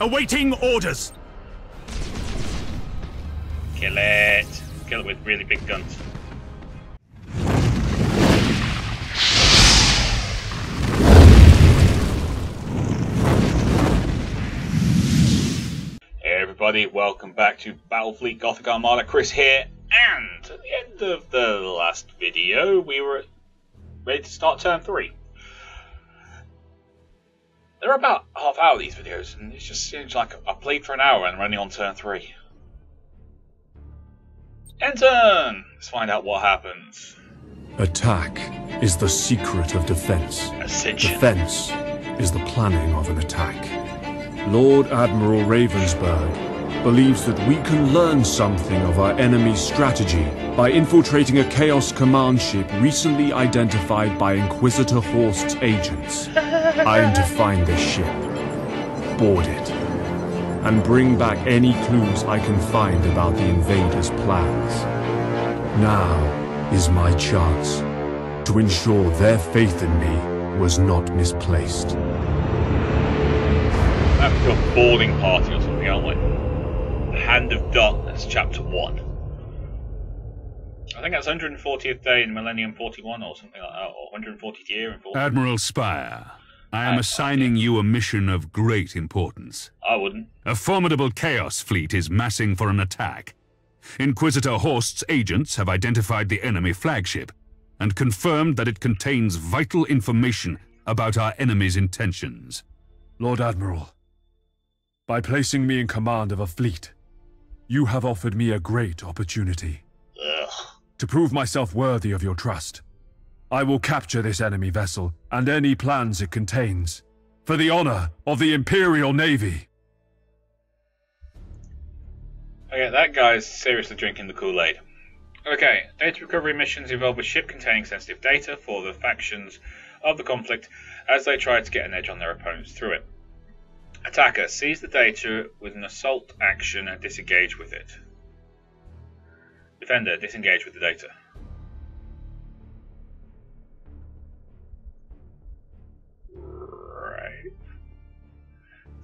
Awaiting orders. Kill it. Kill it with really big guns. Hey everybody, welcome back to Battlefleet Gothic Armada. Chris here, and at the end of the last video, we were ready to start turn 3. They're about half hour these videos, and it just seems like I played for an hour and I'm only on turn 3. End turn! Let's find out what happens. Attack is the secret of defense. Ascension. Defense is the planning of an attack. Lord Admiral Ravensburg believes that we can learn something of our enemy's strategy by infiltrating a Chaos Command ship recently identified by Inquisitor Horst's agents. I am to find this ship, board it, and bring back any clues I can find about the invaders' plans. Now is my chance to ensure their faith in me was not misplaced. That's your boarding party or something, aren't we? The Hand of Darkness, Chapter 1. I think that's 140th day in Millennium 41 or something like that, or 140th year in 40. Admiral Spire, I am assigning you a mission of great importance. I wouldn't. A formidable Chaos fleet is massing for an attack. Inquisitor Horst's agents have identified the enemy flagship and confirmed that it contains vital information about our enemy's intentions. Lord Admiral, by placing me in command of a fleet, you have offered me a great opportunity. Ugh. To prove myself worthy of your trust, I will capture this enemy vessel and any plans it contains, for the honor of the Imperial Navy. Okay, that guy's seriously drinking the Kool-Aid. Okay, data recovery missions involve a ship containing sensitive data for the factions of the conflict as they try to get an edge on their opponents through it. Attacker, seize the data with an assault action and disengage with it. Defender, disengage with the data.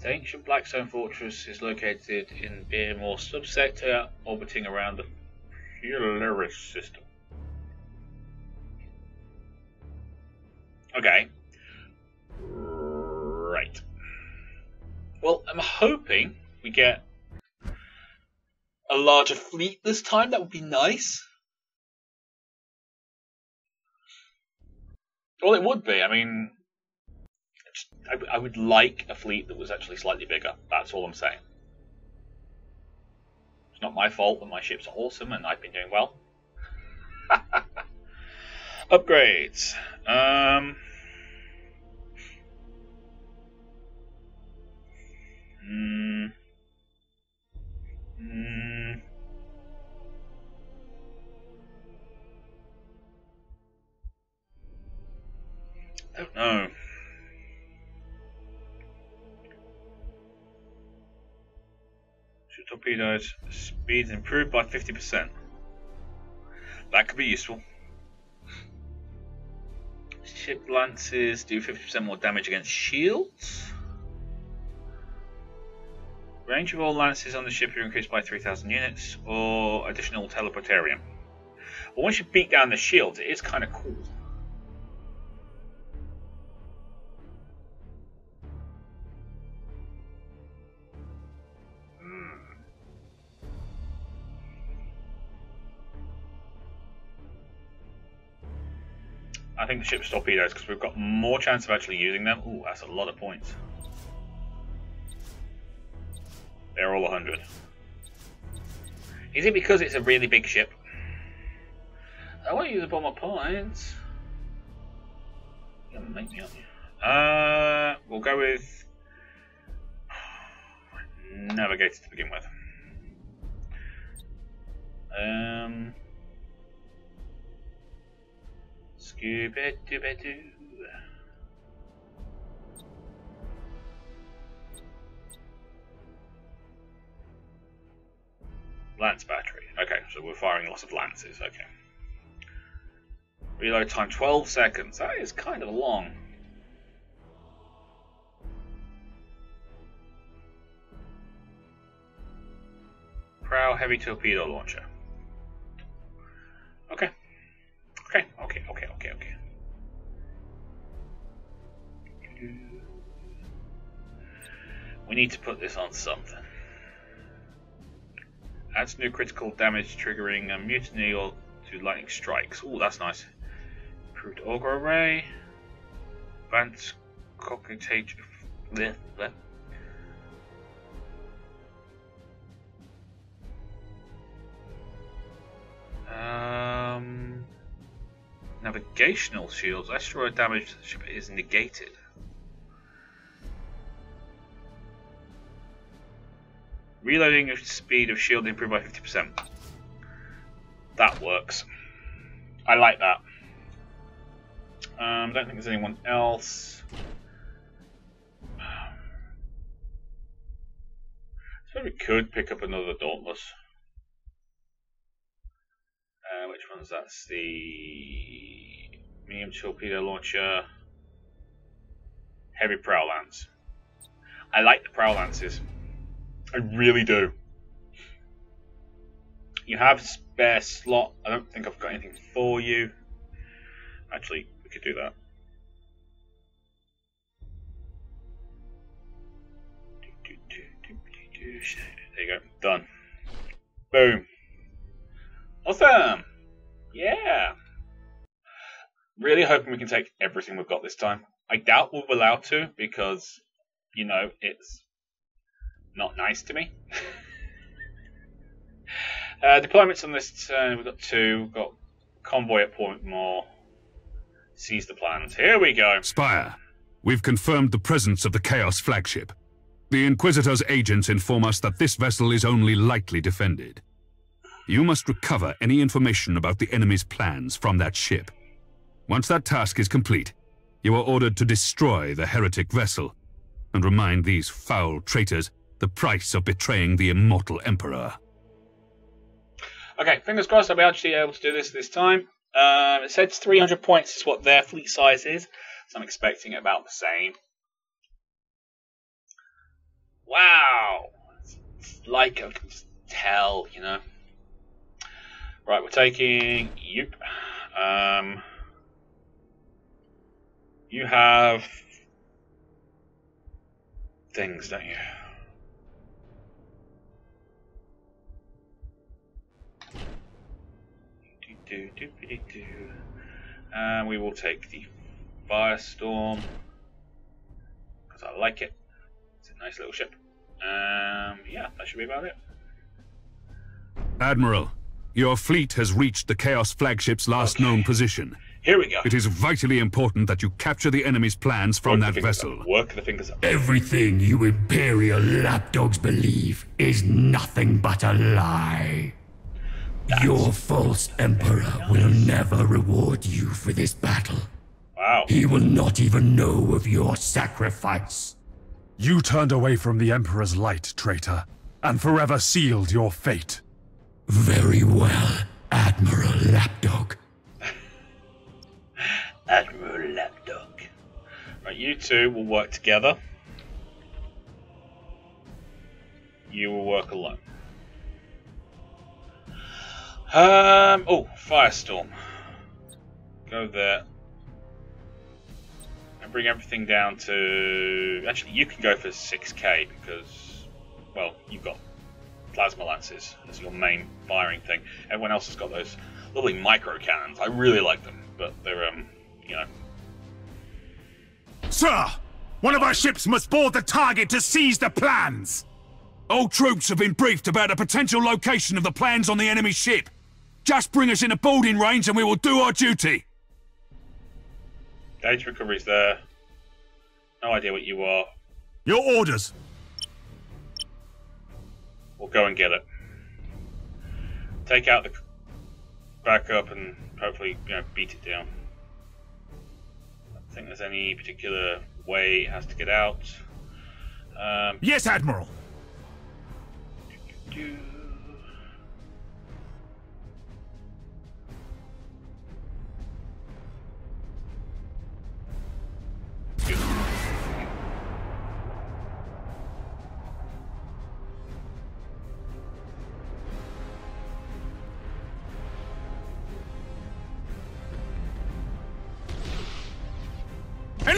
The ancient Blackstone Fortress is located in Beermore subsector orbiting around the Polaris system. Okay. Right. Well, I'm hoping we get a larger fleet this time. That would be nice. Well, it would be. I mean, I, I would like a fleet that was actually slightly bigger. That's all I'm saying. It's not my fault that my ships are awesome and I've been doing well. Upgrades. Um. Mm, mm, Should torpedoes speeds improved by 50%. That could be useful. Ship lances do 50% more damage against shields. Range of all lances on the ship are increased by 3,000 units, or additional teleportarium. But once you beat down the shields, it is kind of cool. I think the ship's torpedoes because we've got more chance of actually using them. Ooh, that's a lot of points. They're all 100. Is it because it's a really big ship? I want to use up all my points. You're gonna make me. Uh, we'll go with Navigator to begin with. Um, Lance battery. Okay, so we're firing lots of lances. Okay. Reload time 12 seconds. That is kind of long. Prow heavy torpedo launcher. Okay. Okay, okay, okay, We need to put this on something. Adds new critical damage triggering a mutiny or to lightning strikes. Oh, that's nice. Improved auger array. Advanced cognitive. Bleh, bleh. Um, navigational shields. Asteroid damage to the ship is negated. Reloading speed of shield improved by 50%. That works. I like that. Um, don't think there's anyone else. So we could pick up another Dauntless. Uh, which one's that's the medium torpedo launcher, heavy prow lance. I like the prow lances. I really do. You have spare slot. I don't think I've got anything for you. Actually, we could do that. There you go. Done. Boom. Awesome. Yeah. Really hoping we can take everything we've got this time. I doubt we'll be allowed to because, you know, it's not nice to me. uh, deployments on this turn, we've got two. We've got convoy at Port Maw. Seize the plans. Here we go. Spire, we've confirmed the presence of the Chaos flagship. The Inquisitor's agents inform us that this vessel is only lightly defended. You must recover any information about the enemy's plans from that ship. Once that task is complete, you are ordered to destroy the heretic vessel and remind these foul traitors the price of betraying the immortal Emperor. Okay, fingers crossed I'll be actually able to do this this time. Um, it says 300 points is what their fleet size is, so I'm expecting about the same. Wow! It's like I can tell, you know. Right, we're taking you. Um, you have things, don't you? Do, do, do, do, And we will take the Firestorm because I like it. It's a nice little ship. Um, yeah, that should be about it. Admiral, your fleet has reached the Chaos flagship's last Okay. known position. Here we go. It is vitally important that you capture the enemy's plans from Work that vessel. up. Work the fingers up. Everything you Imperial lapdogs believe is nothing but a lie. Your false Emperor will never reward you for this battle. Wow. He will not even know of your sacrifice. You turned away from the Emperor's light, traitor, and forever sealed your fate. Very well, Admiral Lapdog. Admiral Lapdog. Right, you two will work together. You will work alone. Um. Oh, Firestorm. Go there. And bring everything down to. Actually, you can go for 6k because, well, you've got plasma lances as your main firing thing. Everyone else has got those lovely micro cannons. I really like them, but they're um, you know, Sir! One of our ships must board the target to seize the plans! All troops have been briefed about a potential location of the plans on the enemy ship. Just bring us in a boarding range and we will do our duty. Data recovery's there. No idea what you are. Your orders! We'll go and get it. Take out the backup and hopefully, you know, beat it down. I don't think there's any particular way it has to get out. Um, Yes, Admiral! do-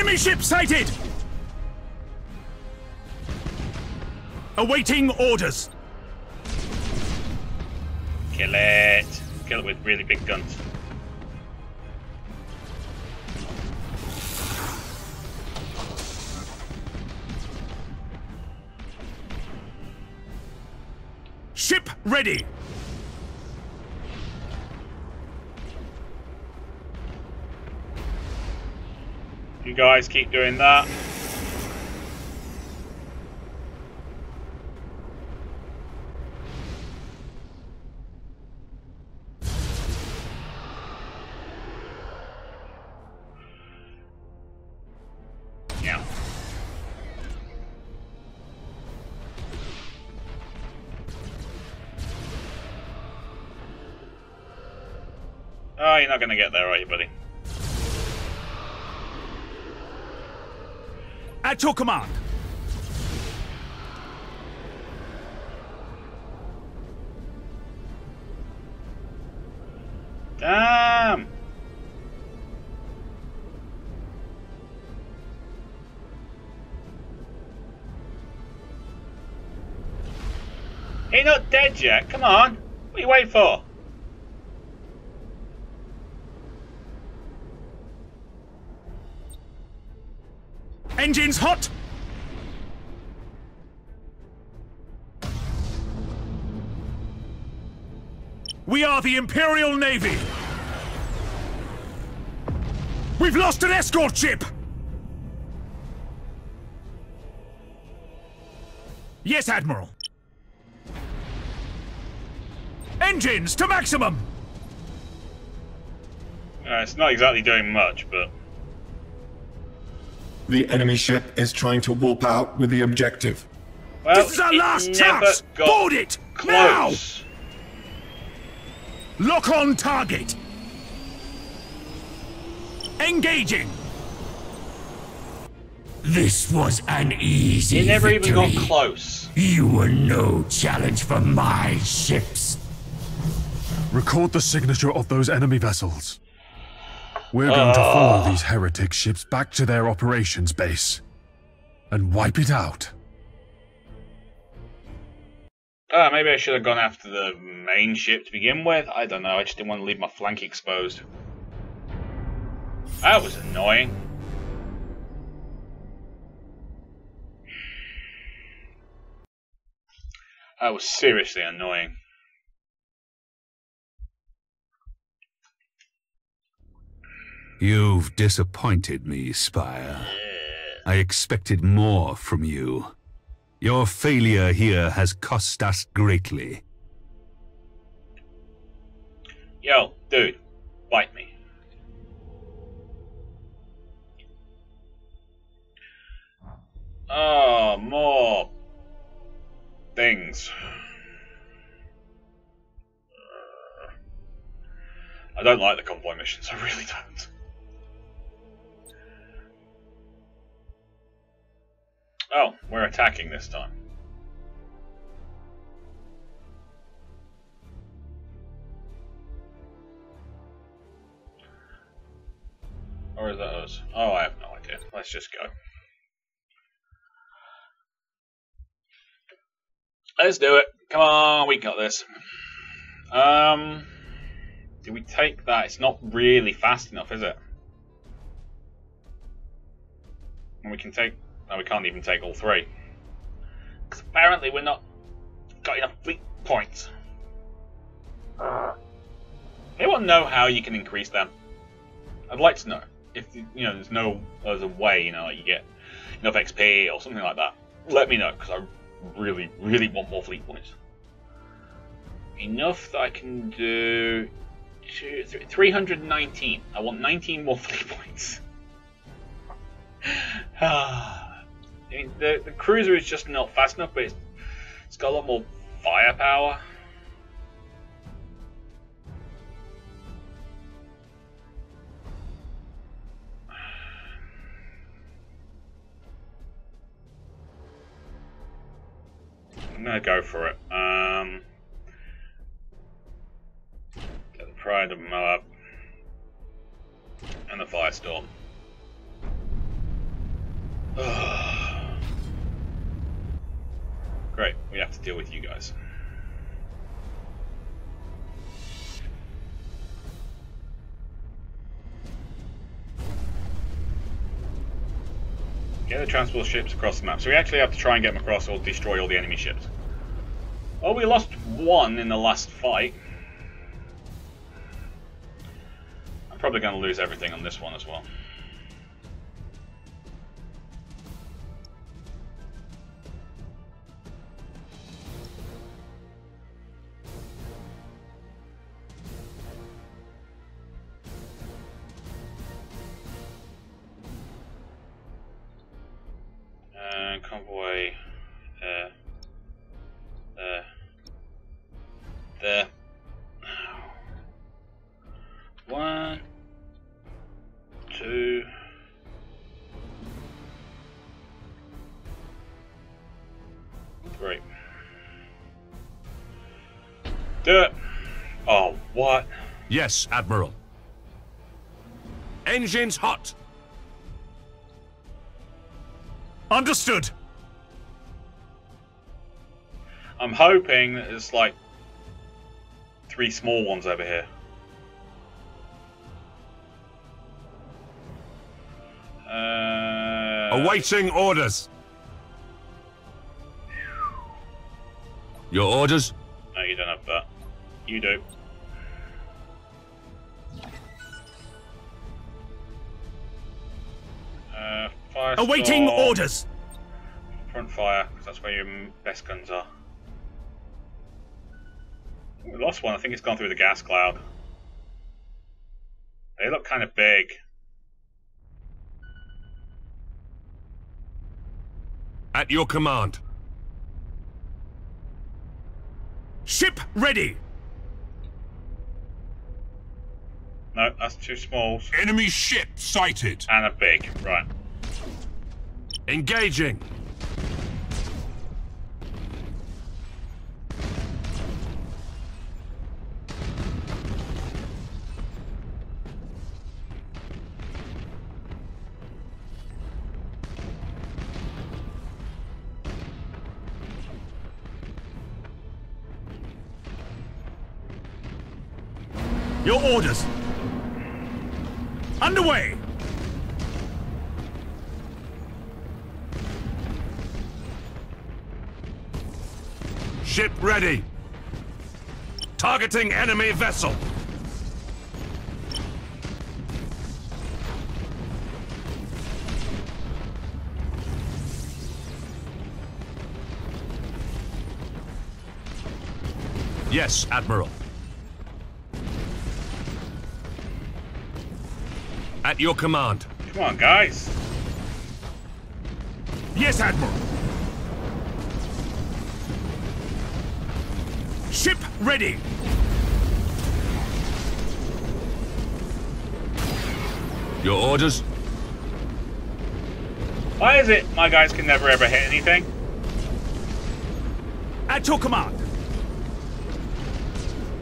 Enemy ship sighted! Awaiting orders. Kill it. Kill it with really big guns. Ship ready. You guys keep doing that. Oh, you're not going to get At your command. Damn! He not dead yet. Come on. What are you waiting for? Engines hot. We are the Imperial Navy. We've lost an escort ship. Yes, Admiral. Engines to maximum. Uh, it's not exactly doing much, but The enemy ship is trying to warp out with the objective. well, This is our last chance. Board it now. close. Lock on target. Engaging. This was an easy It never even got close. You were no challenge for my ships. Record the signature of those enemy vessels. We're going to follow these heretic ships back to their operations base and wipe it out. Ah, maybe I should have gone after the main ship to begin with. I don't know. I just didn't want to leave my flank exposed. That was annoying. That was seriously annoying. You've disappointed me, Spire. I expected more from you. Your failure here has cost us greatly. Yo, dude, bite me. Oh, more things. I don't like the convoy missions, I really don't. Oh, we're attacking this time. Or is that us? Oh, I have no idea. Let's just go. Let's do it. Come on, we got this. Um, do we take that? It's not really fast enough, is it? And we can take. No, we can't even take all three. Because apparently we're not got enough fleet points. Anyone know how you can increase them? I'd like to know. If you know, there's no there's a way, you know, you get enough XP or something like that. Let me know because I really, really want more fleet points. Enough that I can do two, th- 319. I want 19 more fleet points. Ah. I mean, the the cruiser is just not fast enough, but it's, it's got a lot more firepower. I'm gonna go for it. Um, get the Pride of Moab and the Firestorm. Great, we have to deal with you guys. Get the transport ships across the map. So we actually have to try and get them across or destroy all the enemy ships. Oh, we lost one in the last fight. I'm probably going to lose everything on this one as well. Uh, convoy. Uh, there. There. One. Two. Three. Do it. Oh, what? Yes, Admiral. Engines hot. Understood. I'm hoping that there's like three small ones over here. Uh, Awaiting orders. Your orders? No, you don't have that. You do. Fire Awaiting storm, orders. Front fire, because that's where your best guns are. We lost one. I think it's gone through the gas cloud. They look kind of big. At your command. Ship ready. No, that's two smalls Enemy ship sighted. and a big. Right. Engaging. Your orders. Ship ready. Targeting enemy vessel. Yes, Admiral. At your command. Come on, guys. Yes, Admiral. Ready. Your orders? Why is it my guys can never ever hit anything? At your command.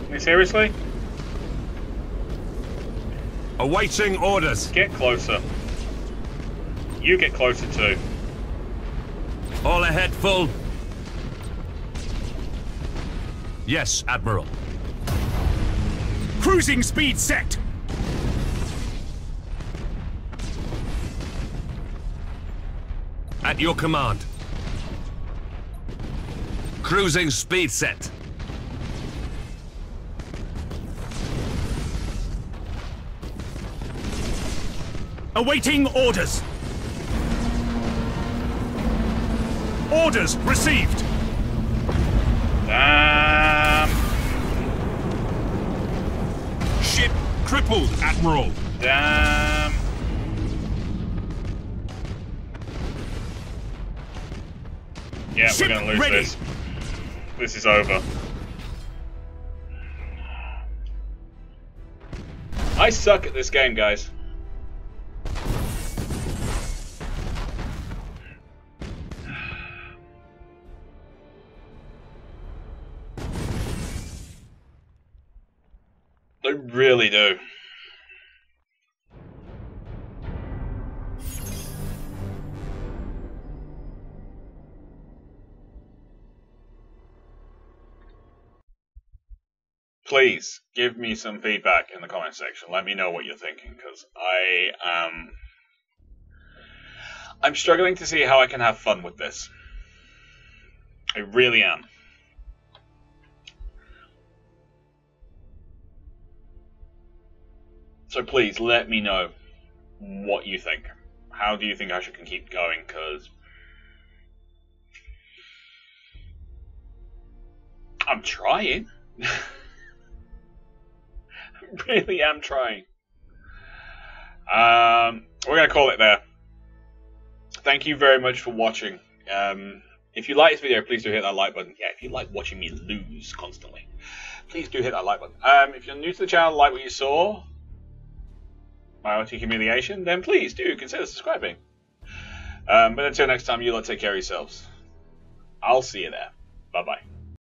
I mean, seriously? Awaiting orders. Get closer. You get closer too. All ahead full. Yes, Admiral. Cruising speed set. At your command. Cruising speed set. Awaiting orders. Orders received. Damn. Ship crippled, Admiral. Damn. Yeah, Ship we're gonna lose ready. this. This is over. I suck at this game, guys. really do. Please give me some feedback in the comment section. Let me know what you're thinking because I am. I'm struggling to see how I can have fun with this. I really am. So please let me know what you think. How do you think I should keep going? Because I'm trying. really am trying. Um, we're going to call it there. Thank you very much for watching. Um, if you like this video, please do hit that like button. Yeah, if you like watching me lose constantly, please do hit that like button. Um, if you're new to the channel, like what you saw, my OT humiliation, then please do consider subscribing. Um, but until next time, you lot take care of yourselves. I'll see you there. Bye bye.